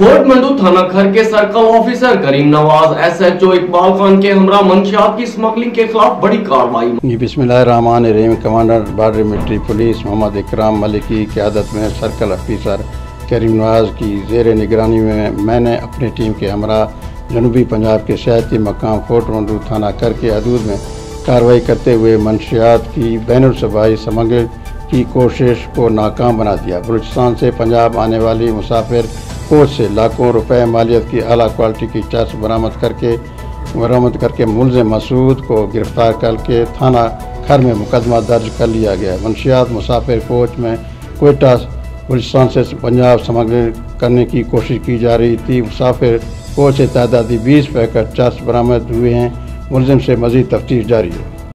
Fort mandu थाना घर के circle officer Karim Nawaz, SHO Iqbal Khan के हमरा मंशियात की स्मगलिंग के खिलाफ बड़ी कार्रवाई बिस्मिल्लाहमान रहीम commander border military, police, Mohammad Ikram Malik की क्यादत में सर्कल ऑफिसर करीम नवाज़ की जेर निगरानी में मैंने अपनी टीम के हमरा जनूबी पंजाब के सियाती मकाम फोर्ट मंडू थाना कर के हदूद में कार्रवाई करते हुए मंशियात की बैन सबाई समग्र की कोशिश को नाकाम बना दिया। बलूचिस्तान से पंजाब आने वाली मुसाफिर कोच से लाखों रुपए मालियत की अला क्वालिटी की चर्च बरामद करके बरामद करके मुलजिम मसूद को गिरफ़्तार करके थाना खर में मुकदमा दर्ज कर लिया गया। मंशियात मुसाफिर कोच में कोयटा बलूचिस्तान से पंजाब समग्र करने की कोशिश की जा रही थी। मुसाफिर कोच से तादादी बीस पैकेट चर्च बरामद हुए हैं। मुलजिम से मजीद तफ्तीश जारी है।